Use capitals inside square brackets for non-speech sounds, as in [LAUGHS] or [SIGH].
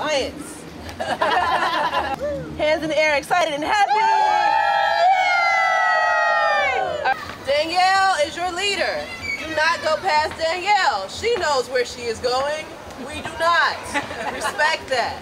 Science. [LAUGHS] Hands in the air, excited and happy. Danielle is your leader. Do not go past Danielle. She knows where she is going. We do not. Respect that.